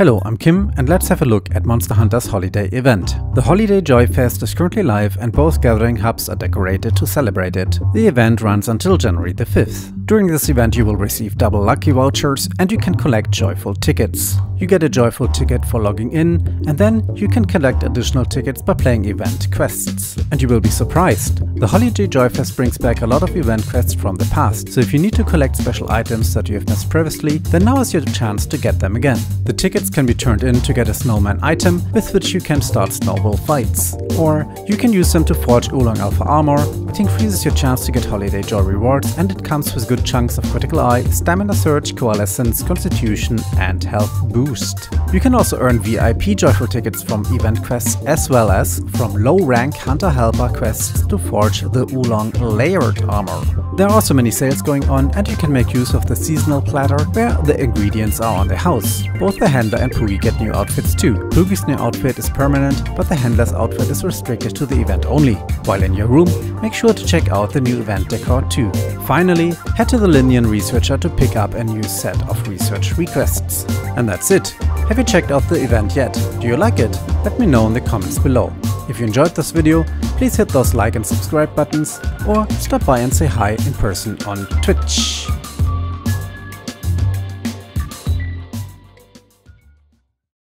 Hello, I'm Kim and let's have a look at Monster Hunter's holiday event. The Holiday Joy Fest is currently live and both gathering hubs are decorated to celebrate it. The event runs until January the 5th. During this event you will receive double lucky vouchers and you can collect joyful tickets. You get a joyful ticket for logging in and then you can collect additional tickets by playing event quests. And you will be surprised. The Holiday Joy Fest brings back a lot of event quests from the past, so if you need to collect special items that you have missed previously, then now is your chance to get them again. The tickets can be turned in to get a snowman item with which you can start snowball fights. Or you can use them to forge Oolong Alpha armor, it increases your chance to get Holiday Joy rewards and it comes with good chunks of Critical Eye, Stamina Surge, Coalescence, Constitution and Health Boost. You can also earn VIP Joyful tickets from event quests as well as from low rank Hunter Helper quests to forge the Oolong Layered armor. There are also many sales going on and you can make use of the seasonal platter where the ingredients are on the house. Both the handler and Poogie get new outfits too. Poogie's new outfit is permanent but the handler's outfit is restricted to the event only. While in your room, make sure to check out the new event decor too. Finally, head to the Lynian Researcher to pick up a new set of research requests. And that's it. Have you checked out the event yet? Do you like it? Let me know in the comments below. If you enjoyed this video, please hit those like and subscribe buttons or stop by and say hi in person on Twitch.